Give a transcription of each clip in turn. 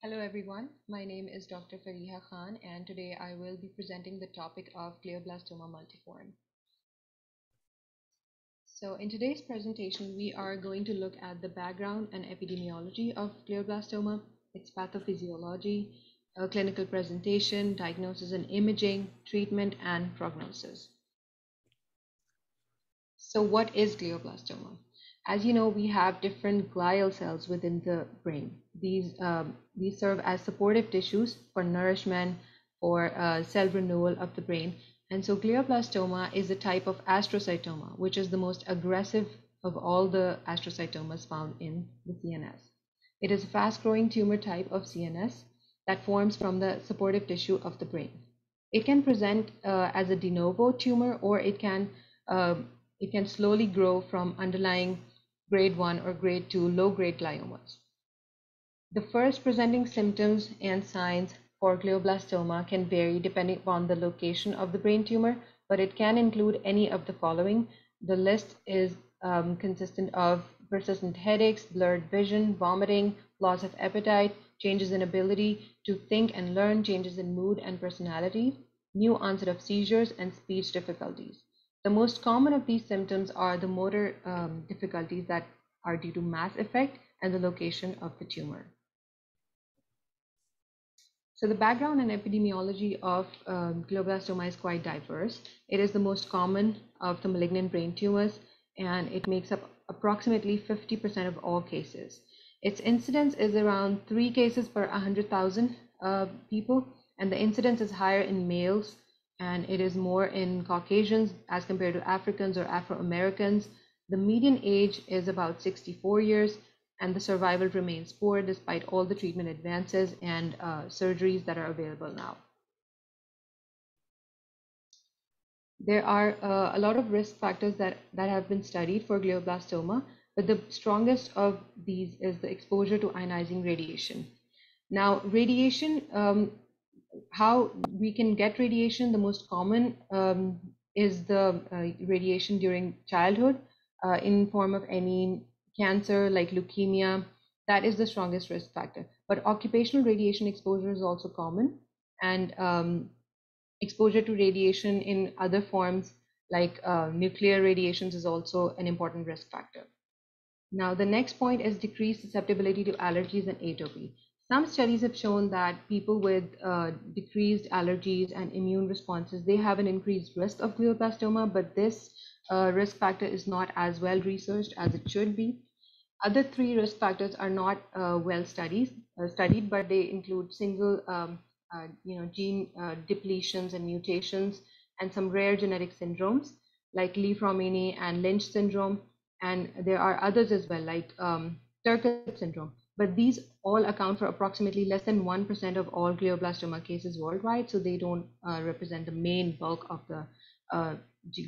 Hello everyone, my name is Dr. Fareeha Kahn and today I will be presenting the topic of glioblastoma multiforme. So in today's presentation, we are going to look at the background and epidemiology of glioblastoma, its pathophysiology, clinical presentation, diagnosis and imaging, treatment, and prognosis. So what is glioblastoma? As you know, we have different glial cells within the brain. These, um, these serve as supportive tissues for nourishment, or uh, cell renewal of the brain. And so glioblastoma is a type of astrocytoma, which is the most aggressive of all the astrocytomas found in the CNS. It is a fast growing tumor type of CNS that forms from the supportive tissue of the brain. It can present uh, as a de novo tumor or it can, uh, it can slowly grow from underlying grade 1 or grade 2 low grade gliomas. The first presenting symptoms and signs for glioblastoma can vary depending upon the location of the brain tumor, but it can include any of the following. The list is um, consistent of persistent headaches, blurred vision, vomiting, loss of appetite, changes in ability to think and learn, changes in mood and personality, new onset of seizures, and speech difficulties. The most common of these symptoms are the motor um, difficulties that are due to mass effect and the location of the tumor. So the background and epidemiology of um, glioblastoma is quite diverse. It is the most common of the malignant brain tumors, and it makes up approximately 50% of all cases. Its incidence is around three cases per 100,000 uh, people, and the incidence is higher in males and it is more in Caucasians as compared to Africans or Afro Americans. The median age is about 64 years, and the survival remains poor despite all the treatment advances and uh, surgeries that are available now. There are uh, a lot of risk factors that, that have been studied for glioblastoma, but the strongest of these is the exposure to ionizing radiation. Now, radiation um, how we can get radiation, the most common um, is the uh, radiation during childhood uh, in form of any cancer like leukemia. That is the strongest risk factor. But occupational radiation exposure is also common, and um, exposure to radiation in other forms like uh, nuclear radiations is also an important risk factor. Now, the next point is decreased susceptibility to allergies and atopy. Some studies have shown that people with uh, decreased allergies and immune responses, they have an increased risk of glioblastoma, but this uh, risk factor is not as well researched as it should be. Other three risk factors are not uh, well studied, uh, studied, but they include single, um, uh, you know, gene depletions and mutations, and some rare genetic syndromes like Li-Fraumeni and Lynch syndrome. And there are others as well, like um, Turcot syndrome but these all account for approximately less than 1% of all glioblastoma cases worldwide, so they don't uh, represent the main bulk of the uh,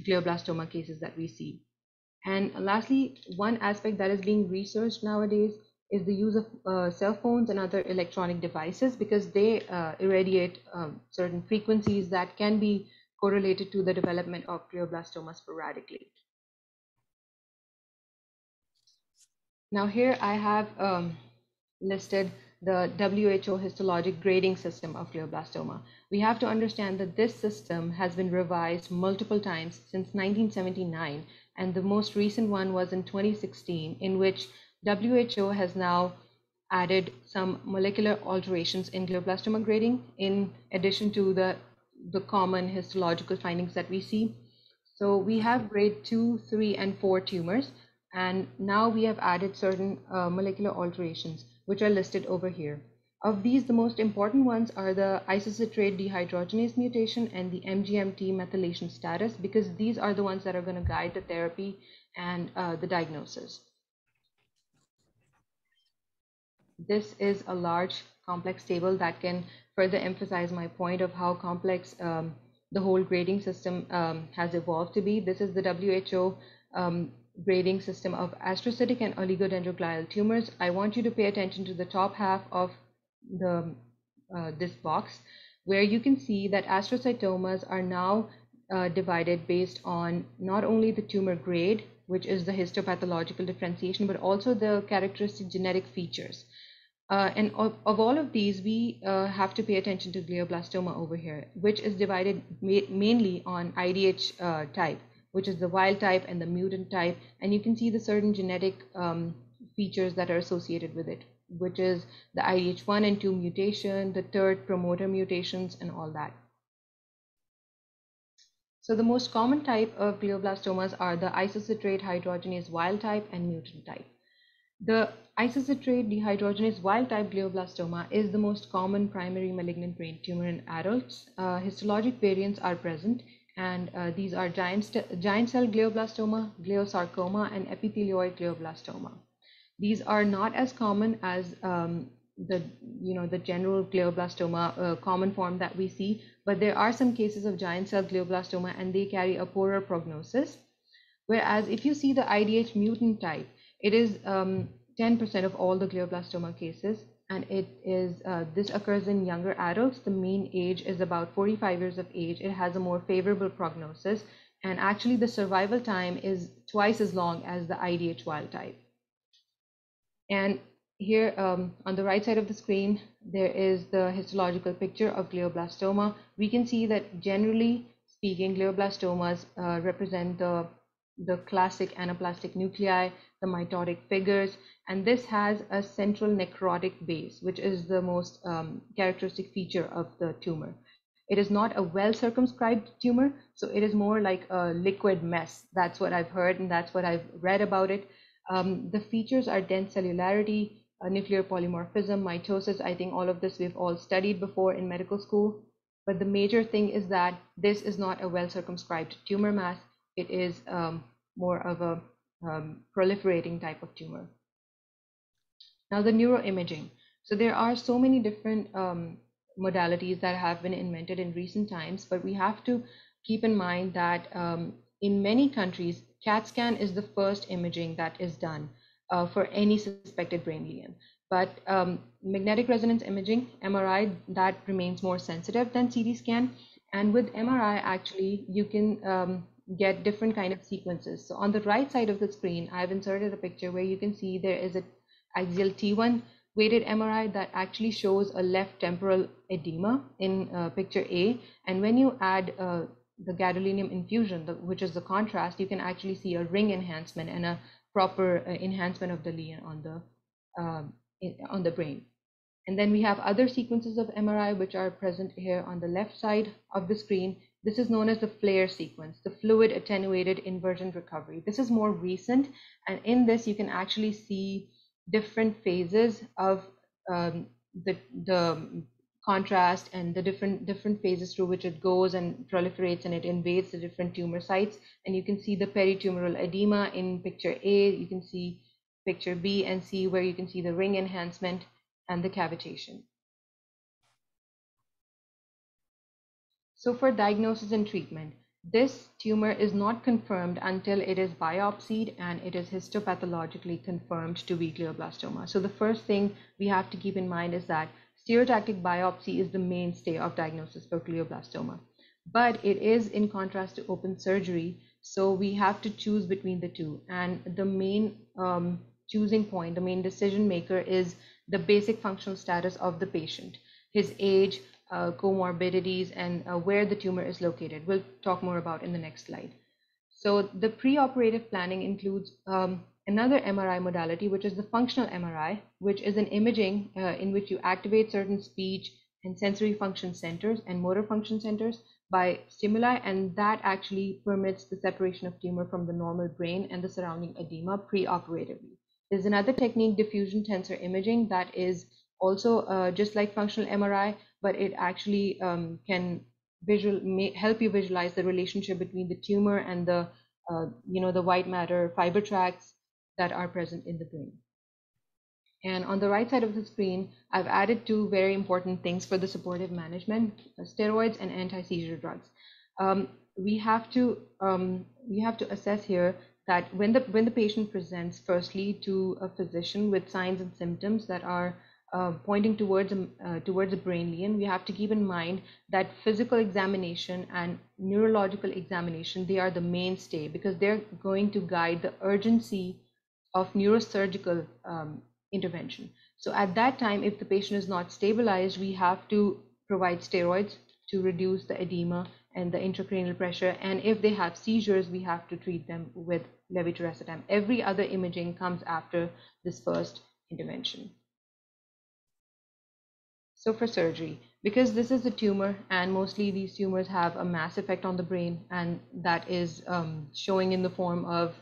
glioblastoma cases that we see. And lastly, one aspect that is being researched nowadays is the use of uh, cell phones and other electronic devices because they uh, irradiate um, certain frequencies that can be correlated to the development of glioblastoma sporadically. Now here I have um, listed the WHO histologic grading system of glioblastoma. We have to understand that this system has been revised multiple times since 1979, and the most recent one was in 2016, in which WHO has now added some molecular alterations in glioblastoma grading in addition to the, the common histological findings that we see. So we have grade 2, 3, and 4 tumors, and now we have added certain uh, molecular alterations which are listed over here. Of these, the most important ones are the isocitrate dehydrogenase mutation and the MGMT methylation status because these are the ones that are going to guide the therapy and uh, the diagnosis. This is a large complex table that can further emphasize my point of how complex um, the whole grading system um, has evolved to be. This is the WHO um, grading system of astrocytic and oligodendroglial tumors, I want you to pay attention to the top half of the uh, this box, where you can see that astrocytomas are now uh, divided based on not only the tumor grade, which is the histopathological differentiation, but also the characteristic genetic features. Uh, and of, of, all of these, we uh, have to pay attention to glioblastoma over here, which is divided ma mainly on IDH uh, type, which is the wild type and the mutant type. And you can see the certain genetic um, features that are associated with it, which is the IDH1 and 2 mutation, the TERT promoter mutations, and all that. So the most common type of glioblastomas are the isocitrate hydrogenase wild type and mutant type. The isocitrate dehydrogenase wild-type glioblastoma is the most common primary malignant brain tumor in adults. Uh, histologic variants are present, and uh, these are giant, giant cell glioblastoma, gliosarcoma, and epithelioid glioblastoma. These are not as common as um, the you know the general glioblastoma uh, common form that we see, but there are some cases of giant cell glioblastoma, and they carry a poorer prognosis. Whereas if you see the IDH mutant type, it is 10% um, of all the glioblastoma cases, and it is uh, this occurs in younger adults. The mean age is about 45 years of age. It has a more favorable prognosis, and actually the survival time is twice as long as the IDH wild type. And here um, on the right side of the screen, there is the histological picture of glioblastoma. We can see that generally speaking, glioblastomas uh, represent the, the classic anaplastic nuclei the mitotic figures, and this has a central necrotic base, which is the most um, characteristic feature of the tumor. It is not a well circumscribed tumor, so it is more like a liquid mess. That's what I've heard, and that's what I've read about it. Um, the features are dense cellularity, uh, nuclear polymorphism, mitosis. I think all of this we've all studied before in medical school. But the major thing is that this is not a well circumscribed tumor mass. It is um, more of a um, proliferating type of tumor. Now the neuroimaging. So there are so many different um, modalities that have been invented in recent times, but we have to keep in mind that um, in many countries, CAT scan is the first imaging that is done uh, for any suspected brain lesion. But um, magnetic resonance imaging, MRI, that remains more sensitive than CT scan. And with MRI, actually, you can um, get different kind of sequences. So on the right side of the screen, I've inserted a picture where you can see there is a axial T1 weighted MRI that actually shows a left temporal edema in uh, picture A. And when you add uh, the gadolinium infusion, the, which is the contrast, you can actually see a ring enhancement and a proper uh, enhancement of the lesion on the um, in, on the brain. And then we have other sequences of MRI which are present here on the left side of the screen this is known as the FLAIR sequence, the fluid attenuated inversion recovery. This is more recent, and in this you can actually see different phases of um, the, the contrast and the different different phases through which it goes and proliferates and it invades the different tumor sites. And you can see the peritumoral edema in picture A. You can see picture B and C where you can see the ring enhancement and the cavitation. So for diagnosis and treatment, this tumor is not confirmed until it is biopsied and it is histopathologically confirmed to be glioblastoma. So the first thing we have to keep in mind is that stereotactic biopsy is the mainstay of diagnosis for glioblastoma. But it is in contrast to open surgery, so we have to choose between the two. And the main um, choosing point, the main decision maker is the basic functional status of the patient, his age, uh, comorbidities, and uh, where the tumor is located. We'll talk more about in the next slide. So the preoperative planning includes um, another MRI modality, which is the functional MRI, which is an imaging uh, in which you activate certain speech and sensory function centers and motor function centers by stimuli, and that actually permits the separation of tumor from the normal brain and the surrounding edema preoperatively. There's another technique, diffusion tensor imaging, that is also uh, just like functional MRI, but it actually um, can visual may, help you visualize the relationship between the tumor and the uh, you know the white matter fiber tracts that are present in the brain. And on the right side of the screen, I've added two very important things for the supportive management: uh, steroids and anti-seizure drugs. Um, we have to um, we have to assess here that when the when the patient presents firstly to a physician with signs and symptoms that are uh, pointing towards a, uh, towards a brain lesion, we have to keep in mind that physical examination and neurological examination they are the mainstay because they're going to guide the urgency of neurosurgical um, intervention. So at that time, if the patient is not stabilized, we have to provide steroids to reduce the edema and the intracranial pressure. And if they have seizures, we have to treat them with levetiracetam. Every other imaging comes after this first intervention. So for surgery, because this is a tumor and mostly these tumors have a mass effect on the brain and that is um, showing in the form of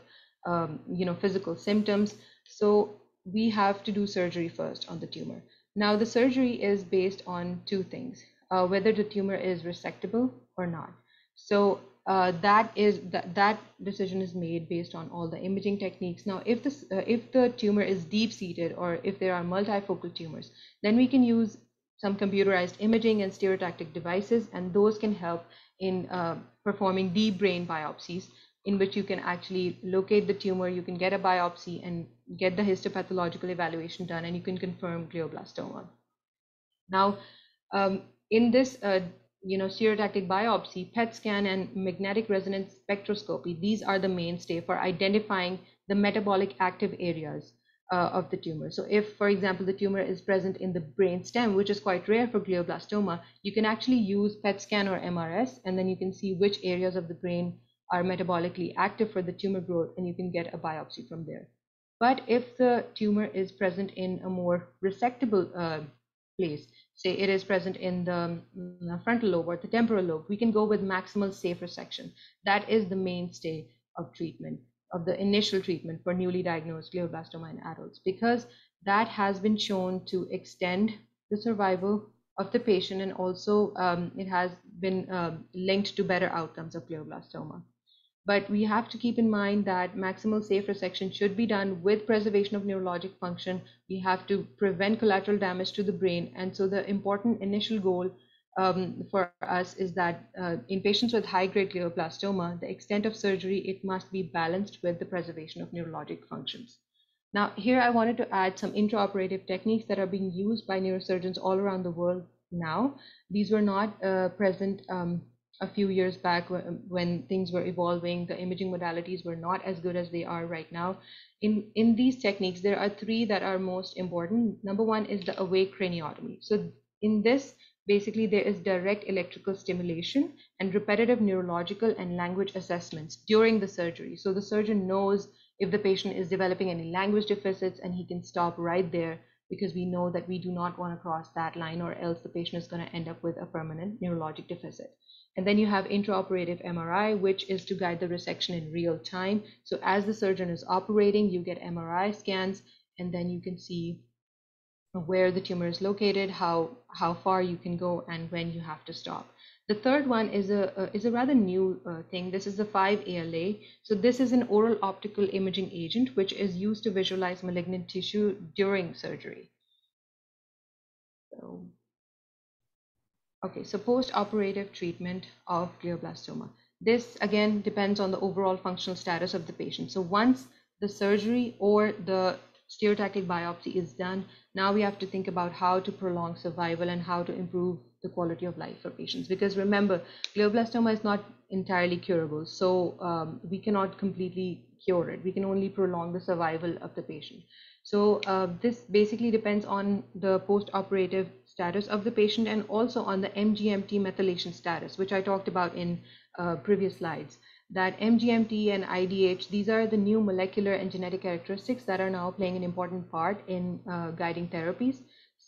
um, you know physical symptoms. So we have to do surgery first on the tumor. Now the surgery is based on two things uh, whether the tumor is resectable or not. So uh, that is that that decision is made based on all the imaging techniques. Now if this uh, if the tumor is deep seated or if there are multifocal tumors then we can use some computerized imaging and stereotactic devices, and those can help in uh, performing deep brain biopsies in which you can actually locate the tumor, you can get a biopsy and get the histopathological evaluation done, and you can confirm glioblastoma. Now, um, in this, uh, you know, stereotactic biopsy, PET scan and magnetic resonance spectroscopy, these are the mainstay for identifying the metabolic active areas uh, of the tumor. So if, for example, the tumor is present in the brain stem, which is quite rare for glioblastoma, you can actually use PET scan or MRS, and then you can see which areas of the brain are metabolically active for the tumor growth, and you can get a biopsy from there. But if the tumor is present in a more resectable uh, place, say it is present in the mm, frontal lobe or the temporal lobe, we can go with maximal safe resection. That is the mainstay of treatment of the initial treatment for newly diagnosed glioblastoma in adults because that has been shown to extend the survival of the patient and also um, it has been um, linked to better outcomes of glioblastoma. But we have to keep in mind that maximal safe resection should be done with preservation of neurologic function. We have to prevent collateral damage to the brain. And so the important initial goal um, for us is that uh, in patients with high-grade glioblastoma, the extent of surgery, it must be balanced with the preservation of neurologic functions. Now, here I wanted to add some intraoperative techniques that are being used by neurosurgeons all around the world now. These were not uh, present um, a few years back when things were evolving. The imaging modalities were not as good as they are right now. In, in these techniques, there are three that are most important. Number one is the awake craniotomy. So in this, Basically, there is direct electrical stimulation and repetitive neurological and language assessments during the surgery. So the surgeon knows if the patient is developing any language deficits and he can stop right there because we know that we do not want to cross that line or else the patient is going to end up with a permanent neurologic deficit. And then you have intraoperative MRI, which is to guide the resection in real time. So as the surgeon is operating, you get MRI scans, and then you can see where the tumor is located, how, how far you can go, and when you have to stop. The third one is a, uh, is a rather new uh, thing. This is the 5-ALA. So this is an oral optical imaging agent which is used to visualize malignant tissue during surgery. So, okay, so post-operative treatment of glioblastoma. This again depends on the overall functional status of the patient. So once the surgery or the stereotactic biopsy is done, now we have to think about how to prolong survival and how to improve the quality of life for patients. Because remember, glioblastoma is not entirely curable, so um, we cannot completely cure it. We can only prolong the survival of the patient. So uh, this basically depends on the post-operative status of the patient and also on the MGMT methylation status, which I talked about in uh, previous slides that MGMT and IDH, these are the new molecular and genetic characteristics that are now playing an important part in uh, guiding therapies.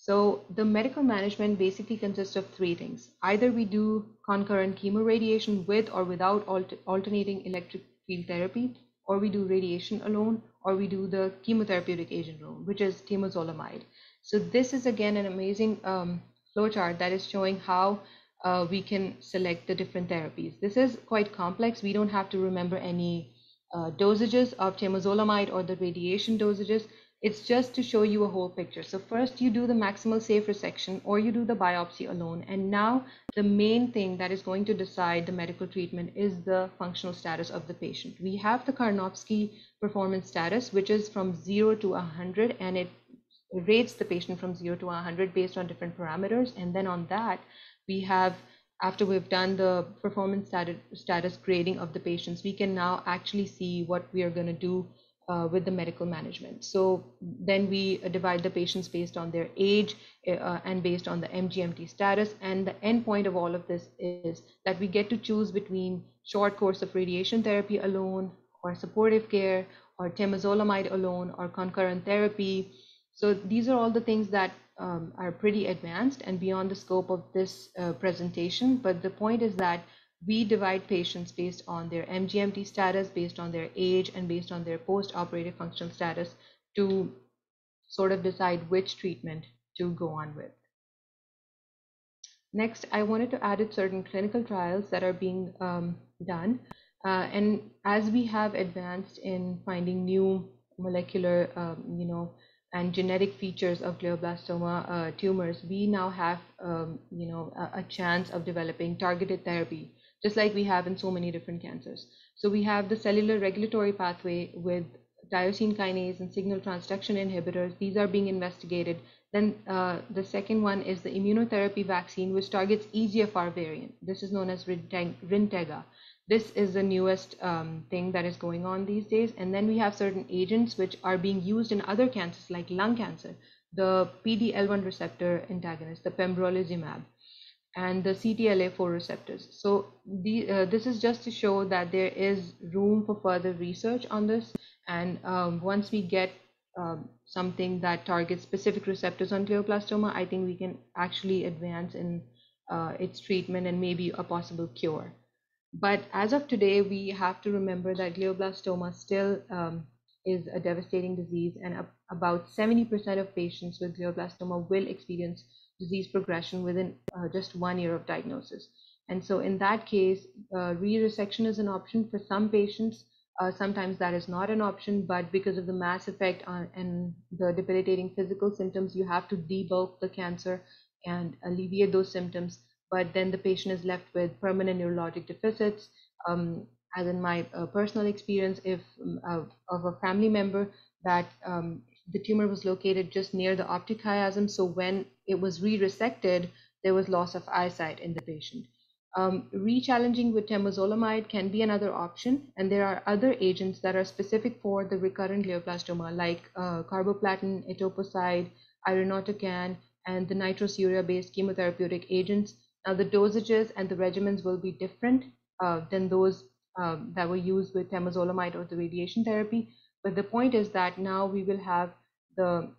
So the medical management basically consists of three things. Either we do concurrent chemoradiation with or without alter alternating electric field therapy, or we do radiation alone, or we do the chemotherapeutic agent alone, which is temozolomide. So this is again an amazing um, flowchart that is showing how uh, we can select the different therapies. This is quite complex. We don't have to remember any uh, dosages of temozolomide or the radiation dosages. It's just to show you a whole picture. So first you do the maximal safe resection or you do the biopsy alone. And now the main thing that is going to decide the medical treatment is the functional status of the patient. We have the Karnofsky performance status, which is from zero to 100 and it rates the patient from zero to 100 based on different parameters. And then on that, we have after we've done the performance status, status grading of the patients, we can now actually see what we are going to do uh, with the medical management. So then we divide the patients based on their age uh, and based on the MGMT status. And the end point of all of this is that we get to choose between short course of radiation therapy alone or supportive care or temozolomide alone or concurrent therapy. So these are all the things that um, are pretty advanced and beyond the scope of this uh, presentation. But the point is that we divide patients based on their MGMT status, based on their age, and based on their post-operative functional status to sort of decide which treatment to go on with. Next, I wanted to add certain clinical trials that are being um, done. Uh, and as we have advanced in finding new molecular, um, you know, and genetic features of glioblastoma uh, tumors, we now have, um, you know, a, a, chance of developing targeted therapy, just like we have in so many different cancers. So we have the cellular regulatory pathway with tyrosine kinase and signal transduction inhibitors. These are being investigated. Then uh, the second one is the immunotherapy vaccine, which targets EGFR variant. This is known as Rintega. This is the newest um, thing that is going on these days. And then we have certain agents which are being used in other cancers like lung cancer, the PD-L1 receptor antagonist, the pembrolizumab, and the CTLA-4 receptors. So the, uh, this is just to show that there is room for further research on this. And um, once we get um, something that targets specific receptors on glioblastoma, I think we can actually advance in uh, its treatment and maybe a possible cure. But as of today, we have to remember that glioblastoma still um, is a devastating disease, and about 70% of patients with glioblastoma will experience disease progression within uh, just one year of diagnosis. And so, in that case, uh, re-resection is an option for some patients. Uh, sometimes that is not an option, but because of the mass effect on, and the debilitating physical symptoms, you have to debulk the cancer and alleviate those symptoms but then the patient is left with permanent neurologic deficits. Um, as in my uh, personal experience, if um, of a family member that um, the tumor was located just near the optic chiasm, so when it was re-resected, there was loss of eyesight in the patient. Um, re-challenging with temozolomide can be another option, and there are other agents that are specific for the recurrent glioblastoma, like uh, carboplatin, etoposide, irinotecan, and the nitrosourea-based chemotherapeutic agents now the dosages and the regimens will be different uh, than those um, that were used with temozolomide or the radiation therapy. But the point is that now we will have the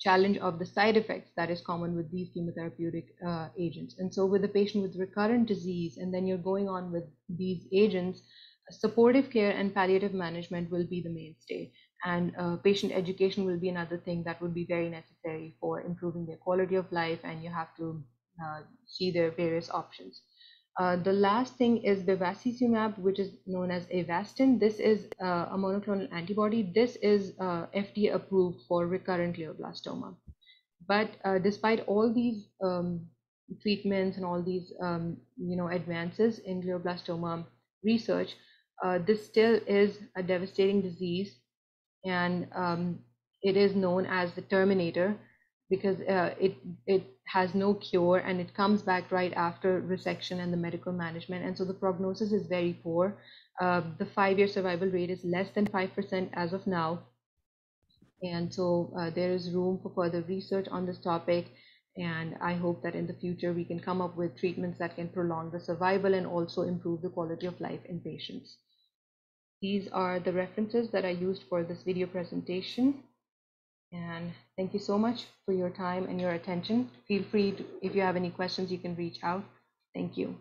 challenge of the side effects that is common with these chemotherapeutic uh, agents. And so with a patient with recurrent disease, and then you're going on with these agents, supportive care and palliative management will be the mainstay. And uh, patient education will be another thing that would be very necessary for improving their quality of life. And you have to uh, see their various options. Uh, the last thing is bevacizumab, which is known as Avastin. This is uh, a monoclonal antibody. This is uh, FDA approved for recurrent glioblastoma. But uh, despite all these um, treatments and all these um, you know advances in glioblastoma research, uh, this still is a devastating disease, and um, it is known as the Terminator because uh, it it has no cure and it comes back right after resection and the medical management. And so the prognosis is very poor. Uh, the five year survival rate is less than 5% as of now. And so uh, there is room for further research on this topic. And i hope that in the future we can come up with treatments that can prolong the survival and also improve the quality of life in patients. These are the references that i used for this video presentation. And thank you so much for your time and your attention. Feel free to, if you have any questions, you can reach out. Thank you.